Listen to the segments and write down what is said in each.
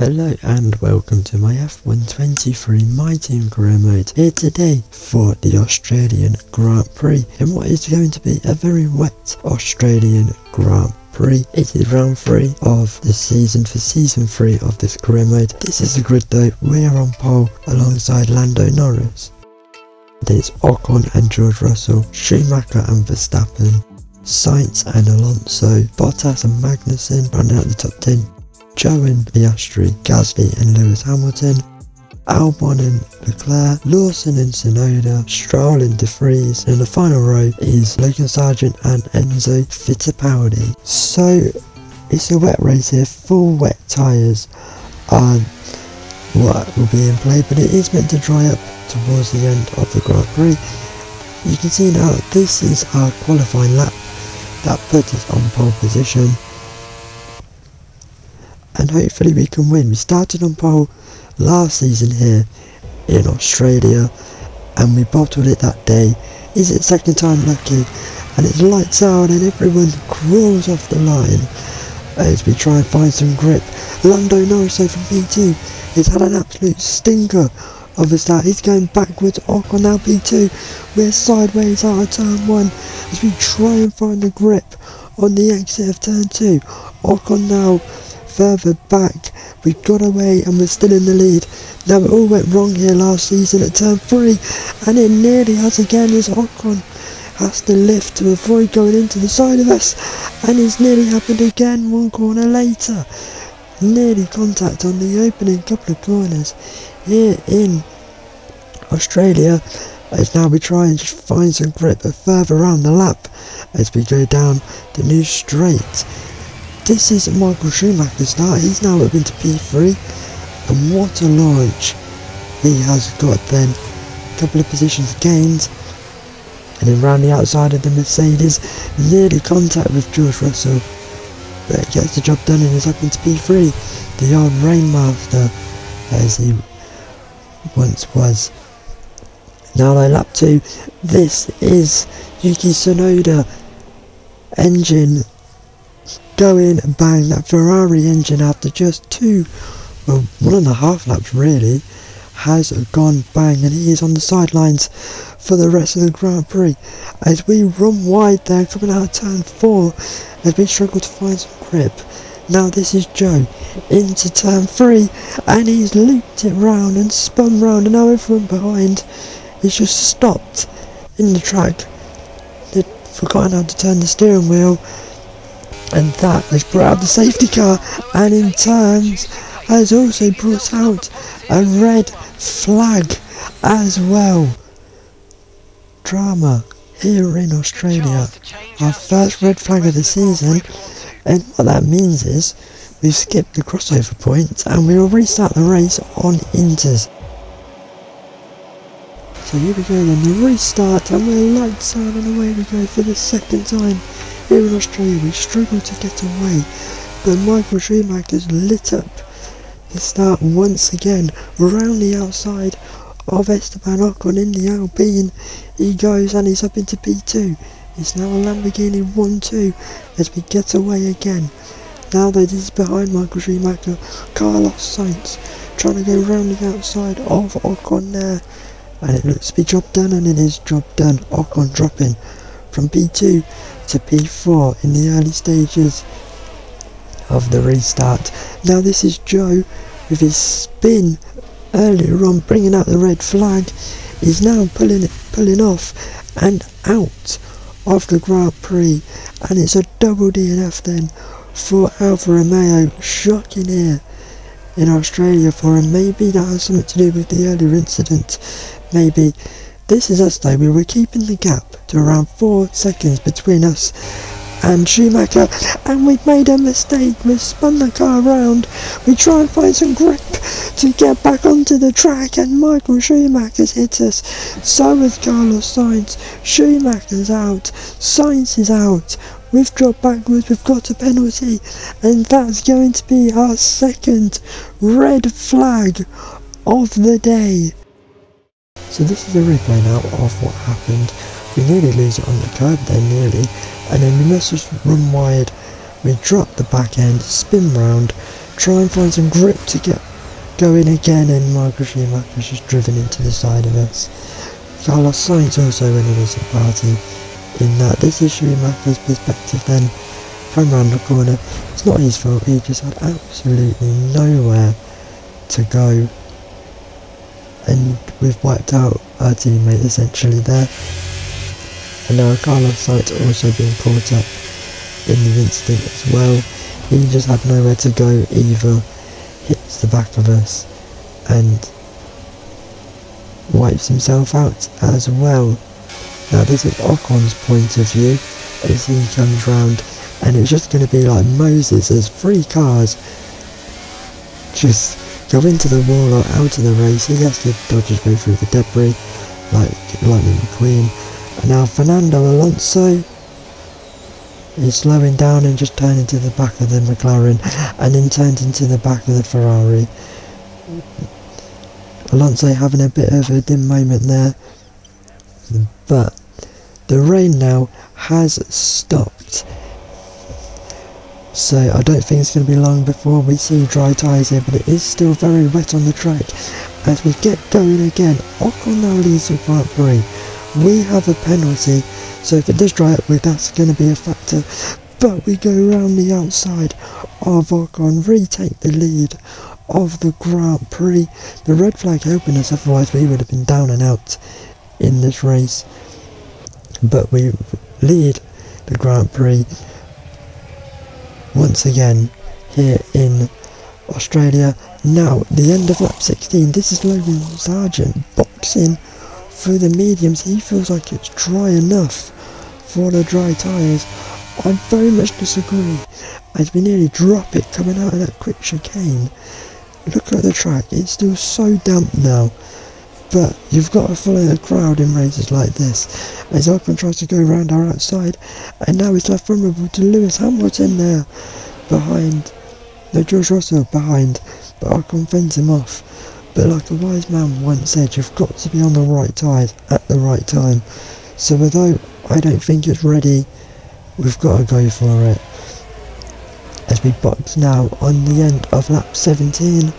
Hello and welcome to my F1 23 My Team Career Mode here today for the Australian Grand Prix in what is going to be a very wet Australian Grand Prix. It is round 3 of the season for season 3 of this career mode. This is the grid though, we are on pole alongside Lando Norris. There's Ocon and George Russell, Schumacher and Verstappen, Sainz and Alonso, Bottas and Magnussen rounding out the top 10. And Piastri, Gasly and Lewis Hamilton, Albon and Leclerc, Lawson and Tsunoda, Stroll and De Vries, and the final row is Logan Sargeant and Enzo Fittipaldi. So it's a wet race here, full wet tyres are what will be in play, but it is meant to dry up towards the end of the Grand Prix. You can see now this is our qualifying lap that puts us on pole position and hopefully we can win. We started on pole last season here in Australia and we bottled it that day. Is it second time lucky? And it's lights out and everyone crawls off the line as we try and find some grip. Lando Norris from P2 has had an absolute stinker of a start. He's going backwards. Ocon now P2. We're sideways out of turn 1 as we try and find the grip on the exit of turn 2. Ocon now further back. We got away and we're still in the lead. Now it all went wrong here last season at turn 3 and it nearly has again as Ocon has to lift to avoid going into the side of us and it's nearly happened again one corner later. Nearly contact on the opening couple of corners here in Australia as now we try and just find some grip further around the lap as we go down the new straight. This is Michael Schumacher's start. He's now up into P3. And what a launch he has got then. A couple of positions gained. And then round the outside of the Mercedes, nearly contact with George Russell. But gets the job done and is up into P3. The old Rainmaster, as he once was. Now they lap 2. This is Yuki Tsunoda engine go in and bang that Ferrari engine after just two, well, one and a half laps really, has gone bang and he is on the sidelines for the rest of the Grand Prix as we run wide there coming out of turn 4 as we struggle to find some grip. Now this is Zhou into turn 3 and he's looped it round and spun round and now everyone behind is just stopped in the track. They'd forgotten how to turn the steering wheel and that has brought out the safety car and in turns has also brought out a red flag as well. Drama here in Australia. Our first red flag of the season and what that means is we've skipped the crossover point and we will restart the race on Inters. So here we go then, the restart and we're lights out and away we go for the second time here in Australia we struggle to get away, but Michael Schumacher's lit up the start once again around the outside of Esteban Ocon in the Alpine. He goes and he's up into P2. It's now a Lamborghini 1-2 as we get away again. Now that is behind Michael Schumacher, Carlos Sainz trying to go round the outside of Ocon there. And it looks to be job done and it is job done. Ocon dropping from P2 to P4 in the early stages of the restart. Now this is Zhou with his spin earlier on bringing out the red flag. He's now pulling it, pulling off and out of the Grand Prix and it's a double DNF then for Alfa Romeo. Shocking here in Australia for him. Maybe that has something to do with the earlier incident. Maybe. This is us though. We were keeping the gap to around 4 seconds between us and Schumacher and we've made a mistake, we've spun the car around, we try and find some grip to get back onto the track and Michael Schumacher's hit us, so has Carlos Sainz, Schumacher's out, Sainz is out, we've dropped backwards, we've got a penalty and that's going to be our second red flag of the day. So this is a replay now of what happened we nearly lose it on the curb then nearly, and then we must just run wide. We drop the back end, spin round, try and find some grip to get going again and Michael Schumacher's just driven into the side of us. Carlos Sainz also in a party in that this is Schumacher's perspective then from round the corner. It's not his fault, he just had absolutely nowhere to go and we've wiped out our teammate essentially there. And now Carlos Sainz also being caught up in the incident as well. He just had nowhere to go either. Hits the back of us and wipes himself out as well. Now this is Ocon's point of view as he comes round and it's just going to be like Moses as three cars just go into the wall or out of the race. He has to dodge his way through the debris like Lightning McQueen. And now Fernando Alonso is slowing down and just turning to the back of the McLaren and then turned into the back of the Ferrari. Alonso having a bit of a dim moment there. But the rain now has stopped. So I don't think it's going to be long before we see dry tyres here, but it is still very wet on the track. As we get going again, Ocon now leads the Grand Prix. We have a penalty, so if it does dry up, that's going to be a factor. But we go around the outside of Ocon, retake the lead of the Grand Prix. The red flag helping us, otherwise we would have been down and out in this race. But we lead the Grand Prix once again here in Australia. Now, the end of lap 16, this is Logan Sargeant boxing through the mediums. He feels like it's dry enough for the dry tyres. I very much disagree as we nearly drop it coming out of that quick chicane. Look at the track, it's still so damp now. But you've got to follow the crowd in races like this. As Ocon tries to go around our outside, and now it's left vulnerable to Lewis Hamilton there behind. No, George Russell behind, but Ocon fends him off. But like a wise man once said, you've got to be on the right tyres at the right time. So although I don't think it's ready, we've got to go for it. As we box now on the end of lap 17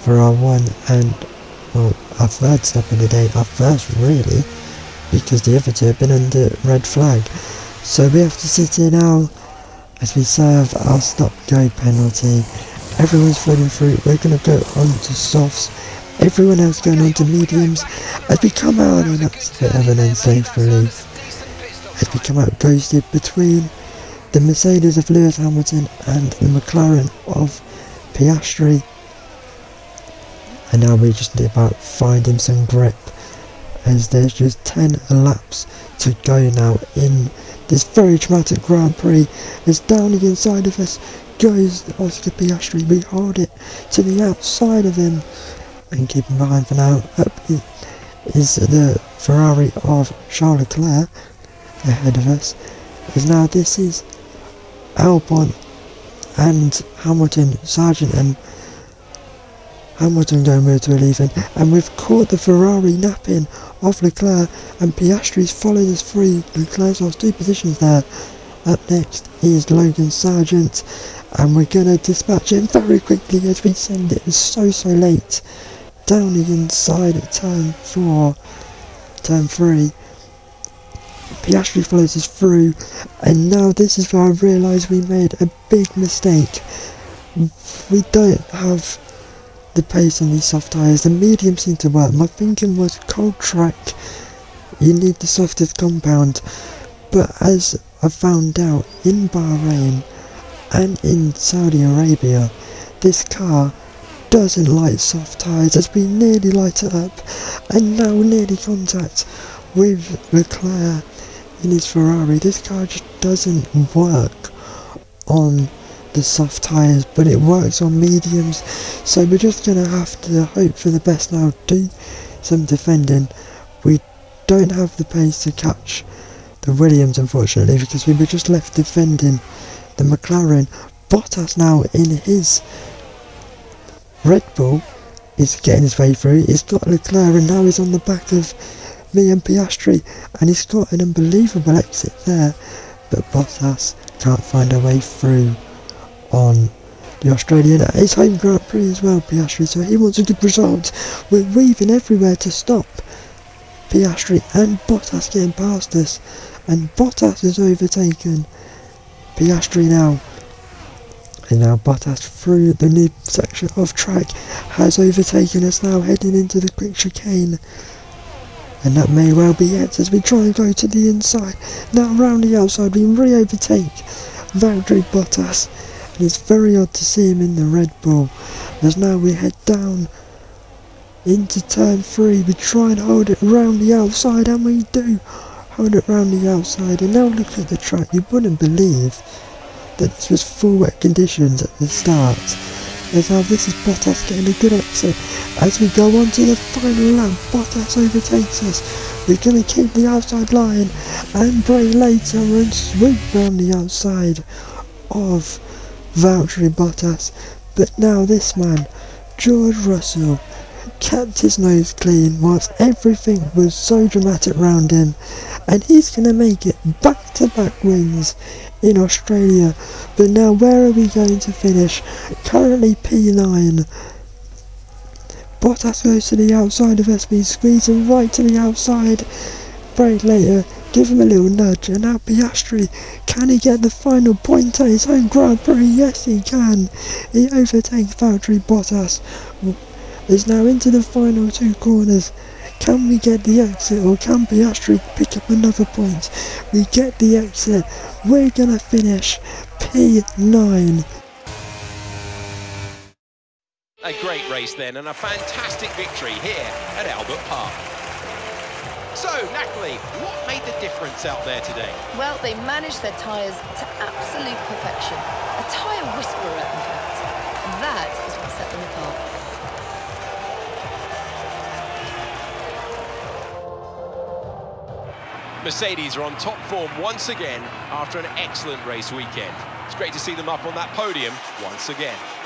for our one and well, our third stop of the day, our first really, because the other two have been under red flag. So we have to sit here now as we serve our stop go penalty. Everyone's floating through, we're going to go on to softs, everyone else going on to mediums. As we come out, and that's a bit of an unsafe release. As we come out ghosted between the Mercedes of Lewis Hamilton and the McLaren of Piastri and now we're just about finding some grip as there's just 10 laps to go now in this very dramatic Grand Prix. As down the inside of us goes Oscar Piastri. We hold it to the outside of him. And keep him behind for now up is the Ferrari of Charles Leclerc ahead of us. As now this is Albon and Hamilton, Sargeant and Hamilton going to leaving, and we've caught the Ferrari napping off Leclerc, and Piastri's followed us free. Leclerc's lost two positions there. Up next is Logan Sargeant, and we're going to dispatch him very quickly as we send it so, so late. Down the inside of turn 4, turn 3. Piastri follows us through, and now this is where I realise we made a big mistake. We don't have the pace on these soft tyres. The medium seemed to work. My thinking was cold track, you need the softest compound. But as I found out in Bahrain and in Saudi Arabia, this car doesn't like soft tyres as we nearly light up and now nearly contact with Leclerc in his Ferrari. This car just doesn't work on the soft tyres, but it works on mediums. So we're just going to have to hope for the best now, do some defending. We don't have the pace to catch the Williams, unfortunately, because we were just left defending the McLaren. Bottas now in his Red Bull is getting his way through. He's got Leclerc and now he's on the back of me and Piastri and he's got an unbelievable exit there. But Bottas can't find a way through on the Australian at his home Grand Prix as well, Piastri, so he wants a good result. We're weaving everywhere to stop Piastri and Bottas getting past us, and Bottas is overtaken Piastri now. And now Bottas through the new section of track has overtaken us now heading into the quick chicane. And that may well be it as we try and go to the inside. Now around the outside we re-overtake Valtteri Bottas. And it's very odd to see him in the Red Bull. As now we head down into turn 3. We try and hold it round the outside and we do hold it round the outside. And now look at the track. You wouldn't believe that this was full wet conditions at the start. As now this is Bottas getting a good exit. As we go on to the final lap, Bottas overtakes us. We're going to keep the outside line and brake later and swoop round the outside of Valtteri Bottas. But now this man, George Russell, kept his nose clean whilst everything was so dramatic round him and he's going to make it back to back wins in Australia. But now where are we going to finish? Currently P9. Bottas goes to the outside of SB, squeezing right to the outside. Brake later, give him a little nudge, and now Piastri, can he get the final point at his own Grand Prix? Yes he can. He overtakes Valtteri Bottas. Is now into the final two corners. Can we get the exit or can Piastri pick up another point? We get the exit. We're going to finish P9. A great race then and a fantastic victory here at Albert Park. So, Natalie, what made the difference out there today? Well, they managed their tyres to absolute perfection. A tyre whisperer, in fact. That is what set them apart. Mercedes are on top form once again after an excellent race weekend. It's great to see them up on that podium once again.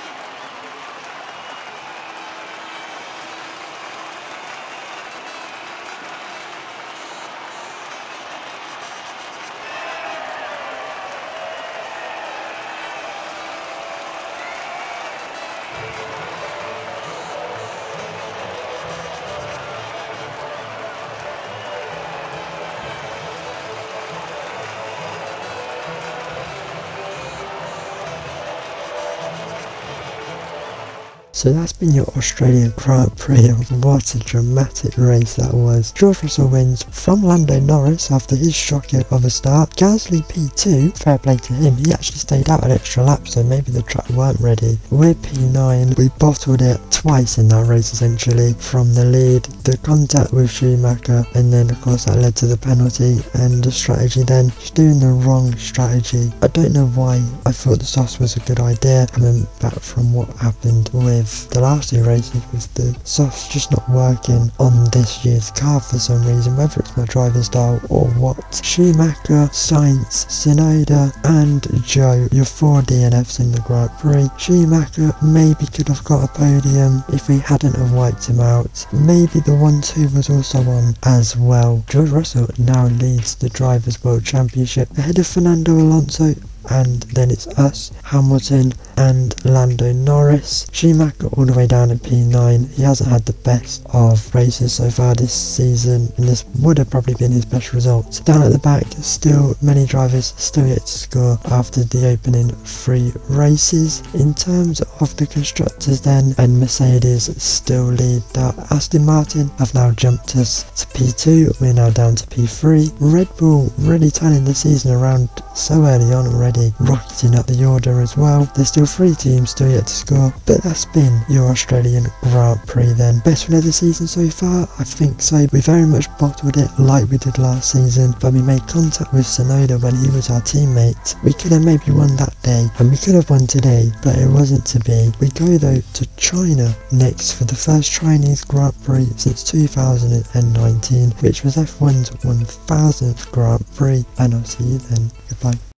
So that's been your Australian Grand Prix what a dramatic race that was. George Russell wins from Lando Norris after his shocker of a start. Gasly P2, fair play to him, he actually stayed out an extra lap so maybe the track weren't ready. We're P9, we bottled it twice in that race essentially from the lead, the contact with Schumacher and then of course that led to the penalty and the strategy then, he's doing the wrong strategy. I don't know why I thought the softs was a good idea coming back from what happened with the last two races with the softs just not working on this year's car for some reason, whether it's my driving style or what. Schumacher, Sainz, Tsunoda and Zhou, your four DNFs in the Grand Prix. Schumacher maybe could have got a podium if we hadn't have wiped him out. Maybe the 1-2 was also on as well. George Russell now leads the Drivers' World Championship ahead of Fernando Alonso and then it's us, Hamilton and Lando Norris. Schumacher all the way down at P9. He hasn't had the best of races so far this season and this would have probably been his best result. Down at the back, still many drivers still yet to score after the opening three races. In terms of the constructors then, and Mercedes still lead that. Aston Martin have now jumped us to P2. We're now down to P3. Red Bull really turning the season around so early on already already rocketing up the order as well. There's still three teams still yet to score, but that's been your Australian Grand Prix then. Best win of the season so far? I think so. We very much bottled it like we did last season, but we made contact with Tsunoda when he was our teammate. We could have maybe won that day, and we could have won today, but it wasn't to be. We go though to China next for the first Chinese Grand Prix since 2019, which was F1's 1000th Grand Prix, and I'll see you then. Goodbye.